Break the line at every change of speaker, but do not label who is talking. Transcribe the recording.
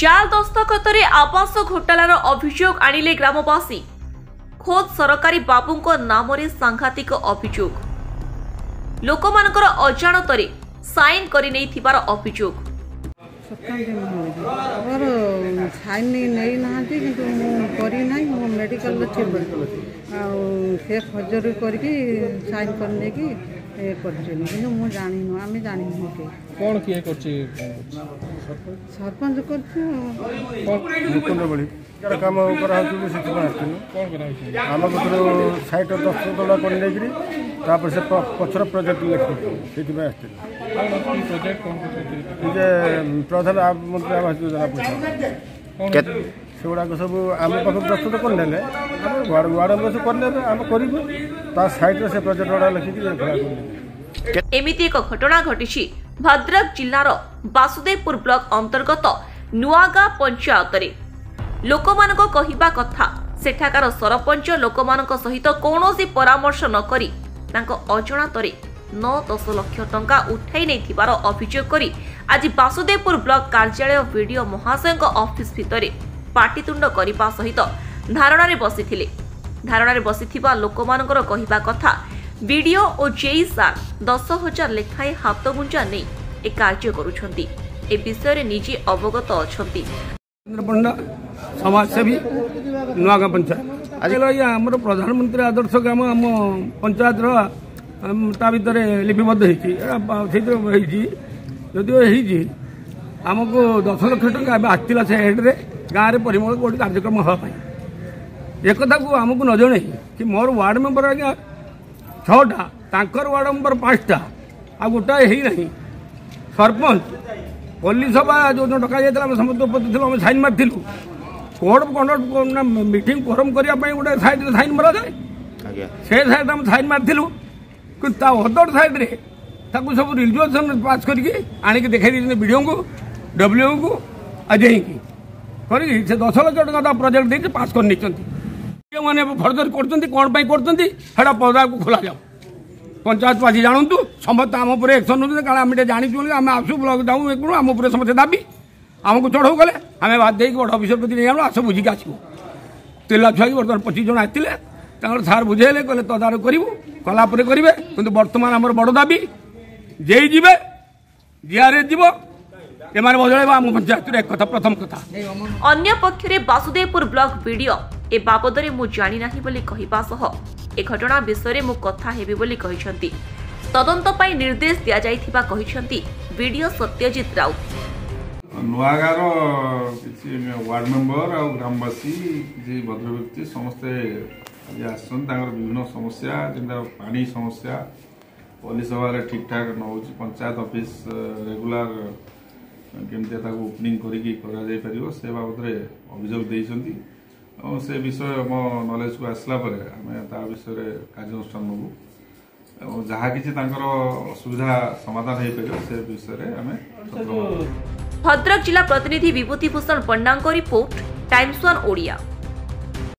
ଜାଲ ଦସ୍ତଖତରେ ଆବାସ ଘୋଟାଲାର ଅଭିଯୋଗ ଆଣିଲେ ଗ୍ରାମବାସୀ ଖୋଦ ସରକାରୀ ବାବୁଙ୍କ ନାମରେ ସାଂଘାତିକ ଅଭିଯୋଗ ଲୋକମାନଙ୍କର ଅଜାଣତରେ ସାଇନ୍
କରି ନେଇଥିବାର ଅଭିଯୋଗ ସାଇନ୍ ଇଏ କରିଛନ୍ତି କିନ୍ତୁ ମୁଁ ଜାଣିନୁ ଆମେ ଜାଣିନୁ କି
କ'ଣ କିଏ କରୁଛି
ସରପଞ୍ଚ କରୁଛୁ
ଭୂଖଣ୍ଡବଳି କାମ କରାହେଉଛି ବୋଲି ସେଥିପାଇଁ ଆସିଥିଲୁ ଆମ ପଟରୁ ସାଇଟ୍ ଦଶ ଟଙ୍କା କରି ନେଇକିରି ତାପରେ ସେ ପଛର ପ୍ରୋଜେକ୍ଟ ଲେଖୁଛୁ ସେଥିପାଇଁ ଆସିଥିଲୁ ଯେ ପ୍ରଧାନ ମନ୍ତ୍ରୀ ଆବାସ ଯୋଜନା ପଇସା ସେଗୁଡ଼ାକ ସବୁ ଆମ ପାଖକୁ ପ୍ରସ୍ତୁତ କରିନେଲେ ଆମେ ୱାର୍ଡ଼ ମେମ୍ବର କରିନେବେ ଆମେ କରିବୁ ତା ସାଇଡ଼ରେ ସେ ପ୍ରୋଜେକ୍ଟ ଲେଖିକି
ଏମିତି ଏକ ଘଟଣା ଘଟିଛି ଭଦ୍ରକ ଜିଲ୍ଲାର ବାସୁଦେବପୁର ବ୍ଲକ ଅନ୍ତର୍ଗତ ନୂଆଗାଁ ପଞ୍ଚାୟତରେ ଲୋକମାନଙ୍କ କହିବା କଥା ସେଠାକାର ସରପଞ୍ଚ ଲୋକମାନଙ୍କ ସହିତ କୌଣସି ପରାମର୍ଶ ନକରି ତାଙ୍କ ଅଜଣାତରେ ନଅ ଦଶ ଲକ୍ଷ ଟଙ୍କା ଉଠାଇ ନେଇଥିବାର ଅଭିଯୋଗ କରି ଆଜି ବାସୁଦେବପୁର ବ୍ଲକ କାର୍ଯ୍ୟାଳୟ ବିଡ଼ିଓ ମହାଶୟଙ୍କ ଅଫିସ ଭିତରେ ପାଟିତୁଣ୍ଡ କରିବା ସହିତ ଧାରଣାରେ ବସିଥିଲେ ଧାରଣାରେ ବସିଥିବା ଲୋକମାନଙ୍କର କହିବା କଥା ବିଡ଼ିଓ ଓ ଜେଇ ସାର୍ ଦଶ ହଜାର ଲେଖାଏଁ ହାତଗୁଞ୍ଜା ନେଇ ଏ କାର୍ଯ୍ୟ କରୁଛନ୍ତି ଏ ବିଷୟରେ ନିଜେ ଅବଗତ ଅଛନ୍ତି
ସମାଜସେବୀ ନୂଆଗାଁ ପଞ୍ଚାୟତ ଆଜିକାଲି ଆମର ପ୍ରଧାନମନ୍ତ୍ରୀ ଆଦର୍ଶ ଗ୍ରାମ ଆମ ପଞ୍ଚାୟତର ତା ଭିତରେ ଲିପିବଦ୍ଧ ହେଇଛି ସେଇଥିରେ ହେଇଛି ଯଦିଓ ହେଇଛି ଆମକୁ ଦଶ ଲକ୍ଷ ଟଙ୍କା ଏବେ ଆସିଥିଲା ସେ ହେଡ଼୍ରେ गाँव में परिमल गोटे कार्यक्रम हाँपाई एक को आमको नजर कि मोर वार्ड मेम्बर आज छाक वार्ड मेम्बर पांचटा आ गोटाए हीना ही। सरपंच पल्लिस जो जो डक समस्त आम सैन मारू कोड कंडक्ट मीट फोरम करने गोटे सैड सैन मरा जाए से सैड सैन मारूँ कि अदर सैड्रे सब रिजर्वेशन पास करके आखिरी विडीओ को डब्ल्यू को आज की করি সে দশ লক্ষ টাকা প্রজেক্ট দিয়ে পাস করে নিয়েছেন মানে ফর্দর করছেন কোণ পাই করছেন সেটা পদাকু খোলা যাও পঞ্চায়েতবাসী জাণতু সমস্ত আম উপরে একশন নেওয়া কারণ আমি এটা জাঁচু আমি আসু ব্লক যাও এ করু আম উপরে সমস্ত দাবি আমি চড়াও গলে আমি বাদ দিয়ে গোটে অফিসর প্রতি নিয়ে আসো বুঝিকি আসবু তেলা ছুয়াকি বর্তমান পঁচিশ জন আসলে তাঁর সার বুঝাইলে কলে তদারক করবু কলাপরে করবে কিন্তু বর্তমান আমার বড় দাবি যেই যাবে জিআরএস যাব ଏମାନେ ବଦଳାଇବା ଆମ ପଞ୍ଚାୟତର ଏକ କଥା ପ୍ରଥମ କଥା
ଅନ୍ୟପକ୍ଷରେ ବାସୁଦେବପୁର ବ୍ଲକ ବିଡିଓ ଏ ବାବଦରେ ମୁଁ ଜାଣିନାହିଁ ବୋଲି କହିବା ସହ ଏ ଘଟଣା ବିଷୟରେ ମୁଁ କଥା ହେବି ବୋଲି କହିଛନ୍ତି ତଦନ୍ତ ପାଇଁ ନିର୍ଦ୍ଦେଶ ଦିଆଯାଇଥିବା କହିଛନ୍ତି ବିଡିଓ ସତ୍ୟଜିତ ରାଉତ
ନୂଆଗାଁର କିଛି ୱାର୍ଡ଼ ମେମ୍ବର ଆଉ ଗ୍ରାମବାସୀ କିଛି ଭଦ୍ରବ୍ୟକ୍ତି ସମସ୍ତେ ଆଜି ଆସିଛନ୍ତି ତାଙ୍କର ବିଭିନ୍ନ ସମସ୍ୟା ଯେମିତି ପାଣି ସମସ୍ୟା ପଲିସଭାରେ ଠିକ୍ଠାକ୍ ନ ହେଉଛି ପଞ୍ଚାୟତ ଅଫିସ୍ ରେଗୁଲାର କେମିତିଆ ତାକୁ ଓପନିଂ କରିକି କରାଯାଇପାରିବ ସେ ବାବଦରେ ଅଭିଯୋଗ ଦେଇଛନ୍ତି ଏବଂ ସେ ବିଷୟ ଆମ ନଲେଜକୁ ଆସିଲା ପରେ ଆମେ ତା ବିଷୟରେ କାର୍ଯ୍ୟାନୁଷ୍ଠାନ ନେବୁ ଏବଂ ଯାହା କିଛି ତାଙ୍କର ଅସୁବିଧା ସମାଧାନ ହୋଇପାରିବ ସେ ବିଷୟରେ ଆମେ
ଭଦ୍ରକ ଜିଲ୍ଲା ପ୍ରତିନିଧି ବିଭୂତି ଭୂଷଣ ପଣ୍ଡାଙ୍କ ରିପୋର୍ଟ ଟାଇମ୍ସ ୱାନ୍ ଓଡ଼ିଆ